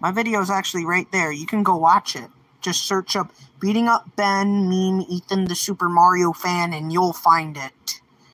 My video is actually right there. You can go watch it. Just search up Beating Up Ben, meme Ethan the Super Mario fan, and you'll find it.